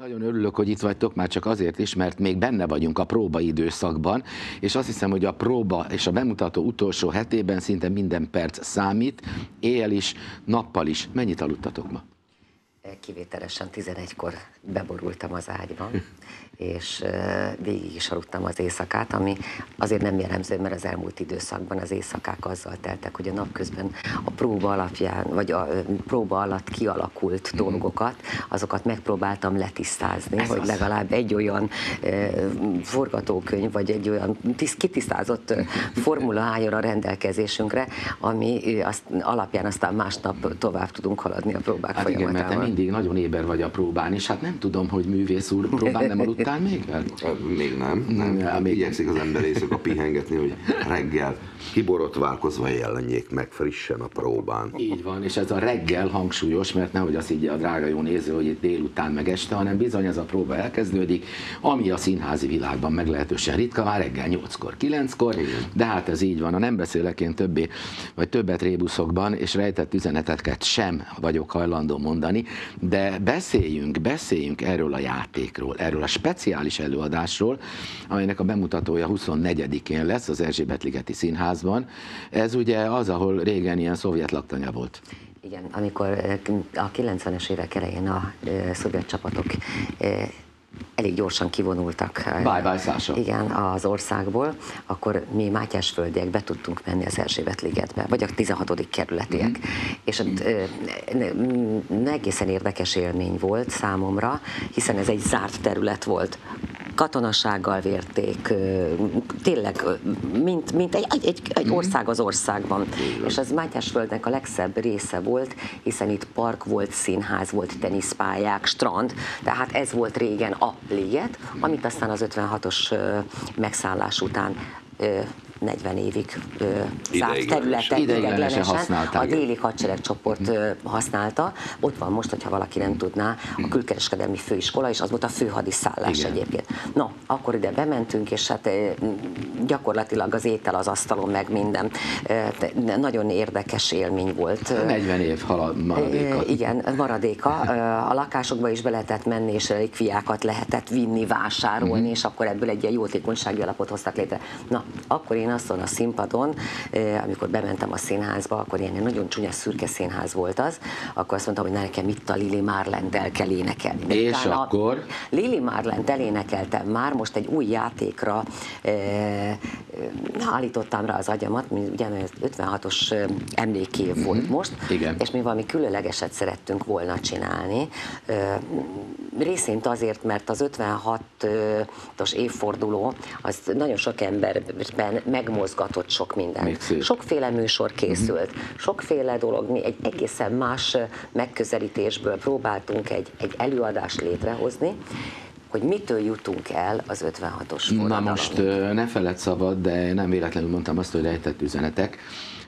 Nagyon örülök, hogy itt vagytok, már csak azért is, mert még benne vagyunk a próba időszakban, és azt hiszem, hogy a próba és a bemutató utolsó hetében szinte minden perc számít, éjjel is, nappal is. Mennyit aludtatok ma? Kivételesen 11-kor beborultam az ágyban, és végig is aludtam az éjszakát, ami azért nem jellemző, mert az elmúlt időszakban az éjszakák azzal teltek, hogy a napközben a próba alapján, vagy a próba alatt kialakult mm. dolgokat, azokat megpróbáltam letisztázni, Ez hogy az. legalább egy olyan forgatókönyv, vagy egy olyan tiszt, kitisztázott formula álljon a rendelkezésünkre, ami azt, alapján aztán másnap tovább tudunk haladni a próbák hát folyamatában. Igen, mert te mindig nagyon éber vagy a próbán, és hát nem tudom, hogy művész úr, próbán nem aludtál még? Még nem. nem. Ja, még Igyekszik az ember éjszaka pihengetni, hogy reggel kiborotválkozva jelenjék meg frissen a próbán. Így van, és ez a reggel hangsúlyos, mert nehogy azt így a drága jó néző, hogy itt délután meg este, hanem bizony ez a próba elkezdődik, ami a színházi világban meglehetősen ritka, már reggel 8-kor, 9-kor, de hát ez így van, a nem beszélek én többé, vagy többet rébuszokban, és rejtett üzeneteket sem vagyok hajlandó mondani, de beszéljünk, beszéljünk erről a játékról, erről a speciális előadásról, amelynek a bemutatója 24-én lesz az Erzsébet-ligeti Színházban. Ez ugye az, ahol régen ilyen szovjet laktanya volt. Igen, amikor eh, a 90-es évek elején a eh, szovjet csapatok eh, elég gyorsan kivonultak bye, bye, Sasha. igen, az országból, akkor mi Mátyásföldiek be tudtunk menni az Erzsébet ligetbe, vagy a 16. kerületiek. Mm-hmm. És mm, egészen érdekes élmény volt számomra, hiszen ez egy zárt terület volt katonasággal vérték, tényleg, mint, mint egy, egy, egy mhm. ország az országban. És az Mátyásföldnek a legszebb része volt, hiszen itt park volt, színház volt, teniszpályák, strand, tehát ez volt régen a liget, amit aztán az 56-os megszállás után 40 évig ö, zárt területen ideiglenesen a déli hadseregcsoport ö, használta. Ott van most, hogyha valaki nem tudná, a külkereskedelmi főiskola, és az volt a főhadiszállás Igen. egyébként. No, akkor ide bementünk, és hát gyakorlatilag az étel az asztalon, meg minden. Nagyon érdekes élmény volt. 40 év maradéka. Igen, maradéka. A lakásokba is be lehetett menni, és relikviákat lehetett vinni, vásárolni, uh-huh. és akkor ebből egy ilyen jótékonysági alapot hoztak létre. Na, akkor én azon a színpadon, amikor bementem a színházba, akkor ilyen nagyon csúnya szürke színház volt az, akkor azt mondtam, hogy nekem itt a Lili Marlent kell énekelni. És Utána akkor? Lili Marlent elénekeltem már, most egy új játékra állítottam rá az agyamat, ugye 56-os emlékév mm-hmm. volt most, Igen. és mi valami különlegeset szerettünk volna csinálni. Részint azért, mert az 56-os évforduló, az nagyon sok emberben megmozgatott sok minden. Sokféle műsor készült, uh-huh. sokféle dolog, mi egy egészen más megközelítésből próbáltunk egy, egy előadást létrehozni, hogy mitől jutunk el az 56-os forradalomig. Na most ne feled szabad, de nem véletlenül mondtam azt, hogy rejtett üzenetek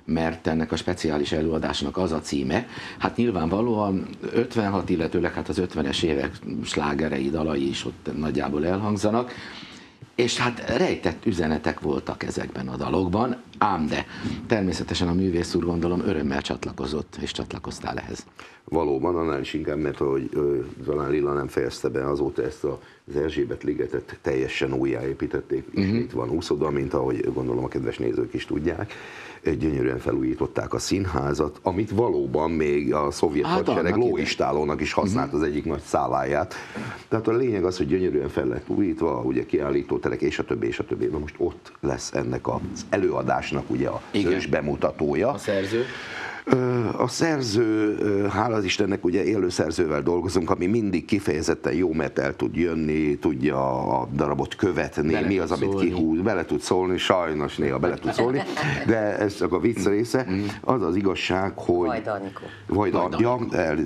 mert ennek a speciális előadásnak az a címe. Hát nyilvánvalóan 56, illetőleg hát az 50-es évek slágerei, dalai is ott nagyjából elhangzanak, és hát rejtett üzenetek voltak ezekben a dalokban, ám de természetesen a művész úr gondolom örömmel csatlakozott, és csatlakoztál ehhez. Valóban, annál is inkább, mert ahogy Zalán Lilla nem fejezte be, azóta ezt az Erzsébet ligetet teljesen újjáépítették, és uh-huh. itt van úszoda, mint ahogy gondolom a kedves nézők is tudják gyönyörűen felújították a színházat, amit valóban még a szovjet hát, hadsereg lóistálónak is használt uh-huh. az egyik nagy száláját. Tehát a lényeg az, hogy gyönyörűen fel lett újítva, ugye kiállítóterek, és a többi, és a többi. Na most ott lesz ennek az előadásnak ugye a ős bemutatója. A szerző. A szerző, hála az Istennek, ugye élő szerzővel dolgozunk, ami mindig kifejezetten jó, mert el tud jönni, tudja a darabot követni, bele mi az, amit szólni. kihúz, bele tud szólni, sajnos néha bele tud szólni, de ez csak a vicc része. Mm-hmm. Az az igazság, hogy... Vajda Anikó. Vajda, ja,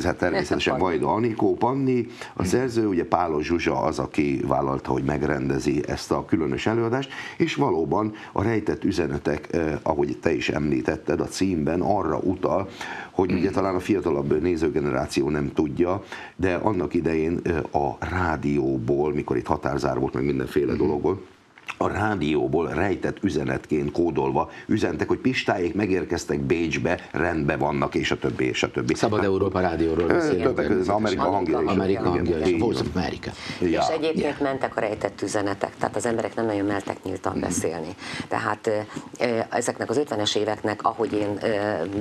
hát természetesen Vajda Anikó, Panni, a szerző, ugye Pálos Zsuzsa az, aki vállalta, hogy megrendezi ezt a különös előadást, és valóban a rejtett üzenetek, ahogy te is említetted a címben, arra utal, utal, hogy ugye talán a fiatalabb nézőgeneráció nem tudja, de annak idején a rádióból, mikor itt határzár volt, meg mindenféle mhm. dologból, a rádióból rejtett üzenetként kódolva üzentek, hogy pistáik megérkeztek Bécsbe, rendben vannak, és a többi, és a többi. Szabad hát, Európa rádióról beszélünk. Többek között Amerika hangja. Amerika hangja is. Voice of America. Ja. És egyébként yeah. mentek a rejtett üzenetek, tehát az emberek nem nagyon meltek nyíltan mm. beszélni. Tehát ezeknek az 50-es éveknek, ahogy én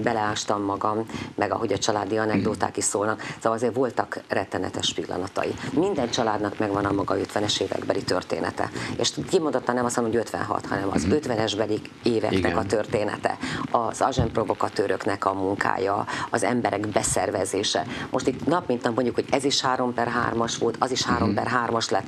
beleástam magam, meg ahogy a családi anekdóták is szólnak, szóval azért voltak rettenetes pillanatai. Minden családnak megvan a maga 50-es évekbeli története. És kimondott nyugodtan nem azt mondom, hogy 56, hanem az 50-es mhm. beli éveknek Igen. a története, az agent provokatőröknek a munkája, az emberek beszervezése. Most itt nap mint nap mondjuk, hogy ez is 3 per 3-as volt, az is 3 mhm. per 3-as lett.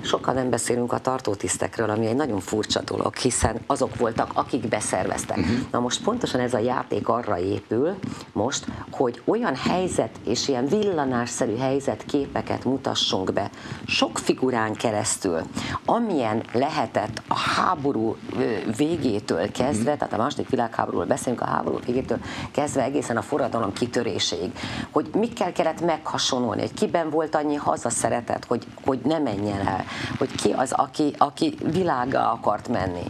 Sokkal nem beszélünk a tartótisztekről, ami egy nagyon furcsa dolog, hiszen azok voltak, akik beszerveztek. Uh-huh. Na most pontosan ez a játék arra épül most, hogy olyan helyzet és ilyen villanásszerű helyzetképeket mutassunk be sok figurán keresztül, amilyen lehetett a háború végétől kezdve, tehát a második világháborúról beszélünk, a háború végétől kezdve egészen a forradalom kitöréséig, hogy mikkel kellett meghasonolni, hogy kiben volt annyi hazaszeretet, hogy, hogy ne menjen el, hogy ki az, aki, aki világa akart menni,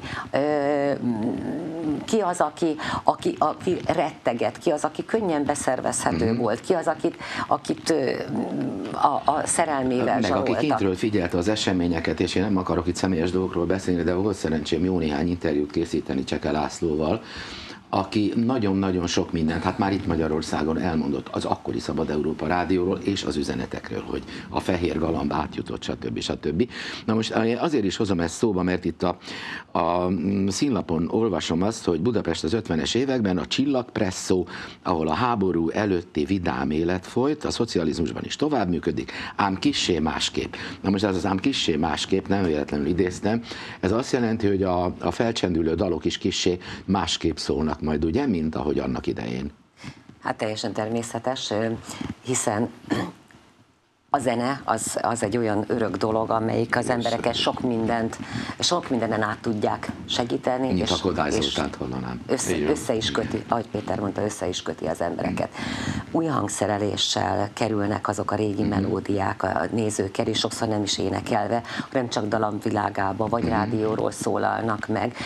ki az, aki, aki, aki retteget, ki az, aki könnyen beszervezhető mm. volt, ki az, akit, akit a, a szerelmével Meg aki kintről figyelte az eseményeket, és én nem akarok itt személyes dolgokról beszélni, de volt szerencsém jó néhány interjút készíteni Cseke Lászlóval, aki nagyon-nagyon sok mindent, hát már itt Magyarországon elmondott az akkori Szabad Európa rádióról és az üzenetekről, hogy a fehér galamb átjutott, stb. stb. Na most azért is hozom ezt szóba, mert itt a, a színlapon olvasom azt, hogy Budapest az 50-es években a csillagpresszó, ahol a háború előtti vidám élet folyt, a szocializmusban is tovább működik, ám kissé másképp. Na most ez az ám kissé másképp, nem véletlenül idéztem, ez azt jelenti, hogy a, a felcsendülő dalok is kissé másképp szólnak majd, ugye, mint ahogy annak idején. Hát teljesen természetes, hiszen a zene az, az egy olyan örök dolog, amelyik az embereket sok mindent, sok mindenen át tudják segíteni. Mint és, és Össze, össze is köti, ahogy Péter mondta, össze is köti az embereket. Új hangszereléssel kerülnek azok a régi mm. melódiák a nézők és sokszor nem is énekelve, hanem csak dalomvilágába vagy mm. rádióról szólalnak meg,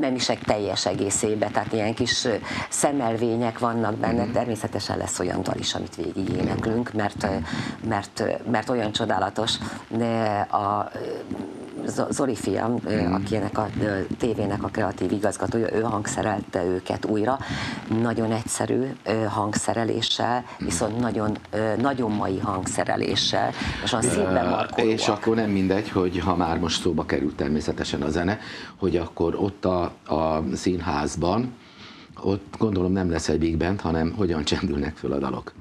nem is egy teljes egészébe, tehát ilyen kis szemelvények vannak benne, mm. természetesen lesz olyan dal is, amit végig éneklünk, mert, mert mert, olyan csodálatos. A Zoli fiam, mm. aki ennek a tévének a kreatív igazgatója, ő hangszerelte őket újra, nagyon egyszerű hangszereléssel, mm. viszont nagyon, nagyon mai hangszereléssel, és a szívben markolóak. És akkor nem mindegy, hogy ha már most szóba került természetesen a zene, hogy akkor ott a, a színházban, ott gondolom nem lesz egy Big Band, hanem hogyan csendülnek föl a dalok.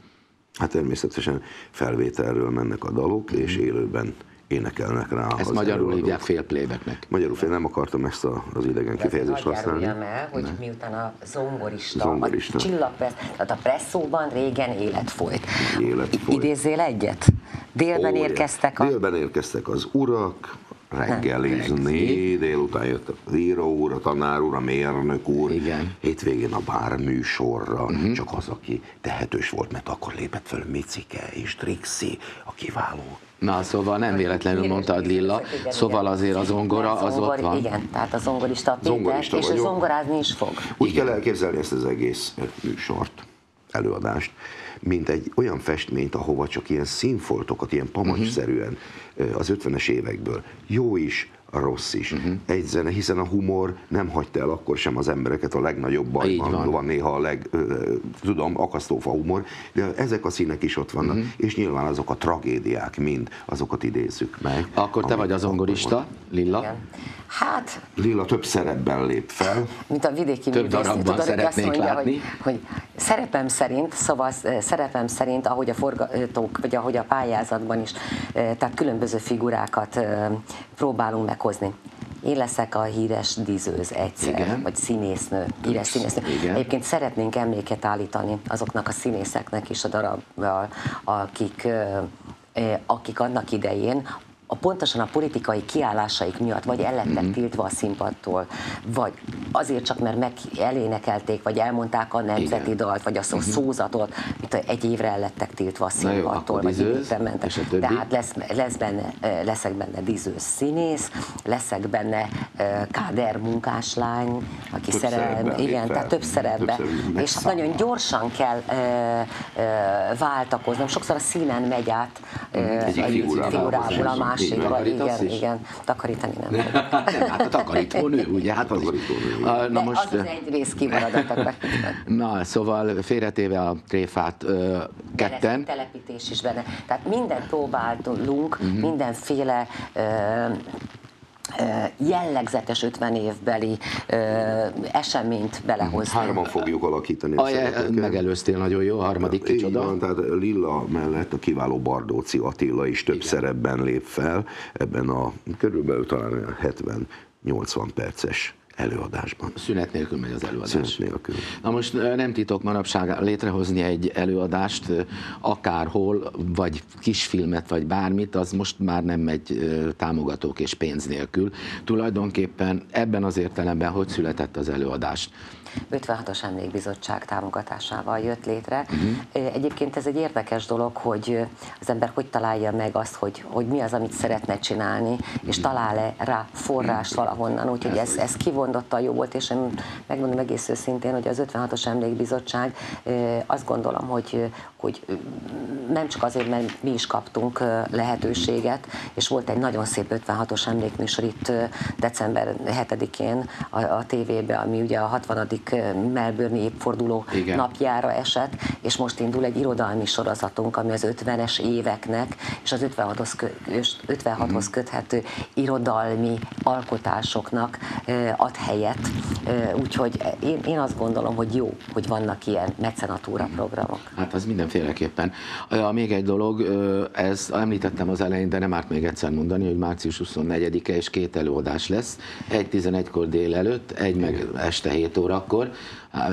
Hát természetesen felvételről mennek a dalok, és mhm. élőben énekelnek rá. Ezt magyarul előadók. hívják fél playbacknek. Magyarul fél, nem akartam ezt a, az idegen De kifejezést használni. el, hogy ne. miután a zongorista, zongorista. a csillagpressz, tehát a presszóban régen élet folyt. Élet folyt. Idézzél egyet? Délben Ó, érkeztek a... Délben érkeztek az urak, reggelizni, délután jött az író úr, a tanár úr, a mérnök úr, Igen. hétvégén a bárműsorra, uh-huh. csak az, aki tehetős volt, mert akkor lépett föl Micike és Trixi, a kiváló Na, szóval nem véletlenül mondtad Lilla, igen, szóval azért a zongora az ott van. Igen, tehát a zongorista Péter, zongorista és vagyok. zongorázni is fog. Úgy igen. kell elképzelni ezt az egész műsort, előadást, mint egy olyan festményt, ahova csak ilyen színfoltokat, ilyen pamacsszerűen az 50-es évekből, jó is, rossz is. Uh-huh. Egy zene, hiszen a humor nem hagyta el akkor sem az embereket a legnagyobb bajban. Van. van néha a leg, tudom, akasztófa humor, de ezek a színek is ott vannak, uh-huh. és nyilván azok a tragédiák mind, azokat idézzük meg. Akkor te vagy az zongorista, Lilla? Igen. Hát... Lila több szerepben lép fel. Mint a vidéki Több darabban tudod, szeretnék mondja, látni. Hogy, hogy szerepem szerint, szóval szerepem szerint, ahogy a forgatók, vagy ahogy a pályázatban is, tehát különböző figurákat próbálunk meghozni. Én leszek a híres dizőz egyszer, Igen. vagy színésznő, híres színésznő. Igen. Egyébként szeretnénk emléket állítani azoknak a színészeknek is a darabbal, akik, akik annak idején a pontosan a politikai kiállásaik miatt, vagy el lettek mm-hmm. tiltva a színpadtól, vagy azért csak, mert meg elénekelték, vagy elmondták a nemzeti Igen. dalt, vagy a szó, mm-hmm. szózatot, mint egy évre el lettek tiltva a színpadtól, vagy évre mentek. Tehát lesz, lesz benne, leszek benne dizős színész, leszek benne káder munkáslány, aki több szerel, igen, tehát több szerepbe, és hát nagyon gyorsan kell ö, ö, váltakoznom, sokszor a színen megy át ö, Egyik figurából a másikra, igen, igen, takarítani nem. hát a takarító nő, ugye? Hát az, a, na most, az az egy rész kimaradott a Na, szóval félretéve a tréfát ö, ketten. telepítés is benne. Tehát mindent próbáltunk, uh-huh. mindenféle ö, jellegzetes 50 évbeli ö, eseményt belehozni. Hárman fogjuk alakítani a, a Megelőztél nagyon jó, a harmadik kicsoda. Van, tehát Lilla mellett a kiváló Bardóci Attila is több Igen. szerepben lép fel, ebben a körülbelül talán 70-80 perces előadásban. Szünet nélkül megy az előadás. Szünet nélkül. Na most nem titok manapság létrehozni egy előadást akárhol, vagy kisfilmet, vagy bármit, az most már nem megy támogatók és pénz nélkül. Tulajdonképpen ebben az értelemben hogy született az előadás? 56-os emlékbizottság támogatásával jött létre. Uh-huh. Egyébként ez egy érdekes dolog, hogy az ember hogy találja meg azt, hogy, hogy mi az, amit szeretne csinálni, és mhm. talál-e rá forrást valahonnan. Úgyhogy ez, ez kivondotta jó volt, és én megmondom egész őszintén, hogy az 56-os emlékbizottság azt gondolom, hogy, hogy nem csak azért, mert mi is kaptunk lehetőséget, és volt egy nagyon szép 56-os emlékműsor itt december 7-én a, a tévébe, ami ugye a 60 Melbourne évforduló Igen. napjára esett, és most indul egy irodalmi sorozatunk, ami az 50-es éveknek és az 56-hoz, kö, 56-hoz mm. köthető irodalmi alkotásoknak ad helyet. Úgyhogy én, én azt gondolom, hogy jó, hogy vannak ilyen mecenatúra programok. Hát az mindenféleképpen. Még egy dolog, ez említettem az elején, de nem árt még egyszer mondani, hogy március 24-e és két előadás lesz. Egy 11-kor délelőtt, egy meg este 7 óra akkor.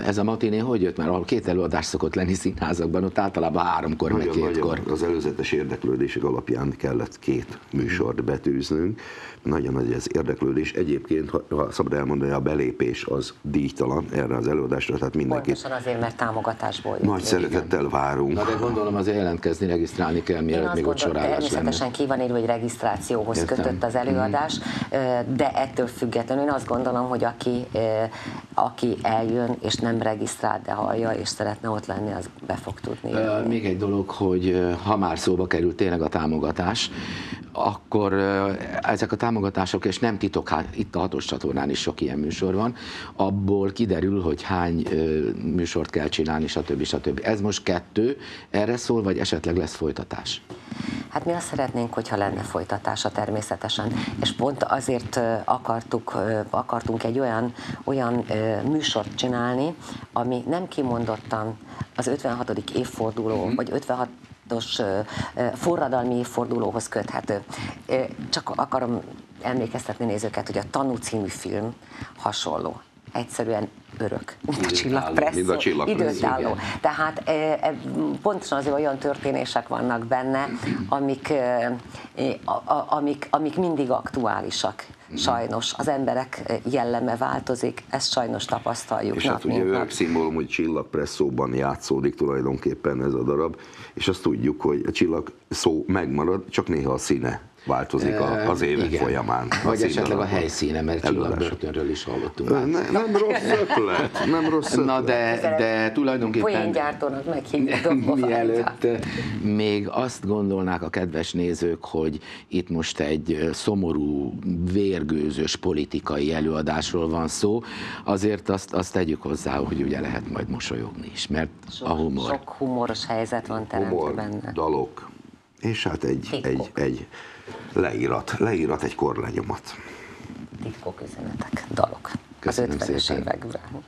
Ez a matiné hogy jött? Mert ahol két előadás szokott lenni színházakban, ott általában háromkor, nagyon, meg kétkor. Az előzetes érdeklődések alapján kellett két műsort betűznünk. Nagyon nagy az érdeklődés. Egyébként, ha, ha szabad elmondani, a belépés az díjtalan erre az előadásra, tehát mindenki. Pontosan azért, mert támogatásból Nagy szeretettel igen. várunk. Na de gondolom azért jelentkezni, regisztrálni kell, mielőtt még ott sorálás Természetesen ki van írva, hogy regisztrációhoz Értem. kötött az előadás, mm. de ettől függetlenül én azt gondolom, hogy aki, aki eljön és nem regisztrált, de hallja, és szeretne ott lenni, az be fog tudni. Jönni. Még egy dolog, hogy ha már szóba került tényleg a támogatás, akkor ezek a támogatások, és nem titok, hát itt a hatos csatornán is sok ilyen műsor van, abból kiderül, hogy hány műsort kell csinálni, stb. stb. Ez most kettő, erre szól, vagy esetleg lesz folytatás? Hát mi azt szeretnénk, hogyha lenne folytatása természetesen, és pont azért akartuk, akartunk egy olyan, olyan műsort csinálni, ami nem kimondottan az 56. évforduló, uh-huh. vagy 56 os forradalmi évfordulóhoz köthető. Csak akarom emlékeztetni nézőket, hogy a Tanú című film hasonló egyszerűen örök, mint a csillagpresszó, időtálló. Tehát e, e, pontosan azért olyan történések vannak benne, amik, e, a, a, amik, amik mindig aktuálisak. Sajnos az emberek jelleme változik, ezt sajnos tapasztaljuk. És nap, hát ugye örök szimbólum, hogy csillagpresszóban játszódik tulajdonképpen ez a darab, és azt tudjuk, hogy a csillag szó megmarad, csak néha a színe változik a, az évek Igen. folyamán. Vagy esetleg a helyszíne, mert csillagbörtönről is hallottunk már. Ne, nem rossz ötlet, nem rossz ötlet. Na de, de tulajdonképpen... Poéngyártónak meghívjuk Mielőtt még azt gondolnák a kedves nézők, hogy itt most egy szomorú, vérgőzös politikai előadásról van szó, azért azt, azt tegyük hozzá, hogy ugye lehet majd mosolyogni is, mert sok, a humor... Sok humoros helyzet van teremtve benne. dalok, és hát egy, egy, egy leírat, leírat egy korlenyomat. Titkok üzenetek, dalok Köszönöm az 50-es években.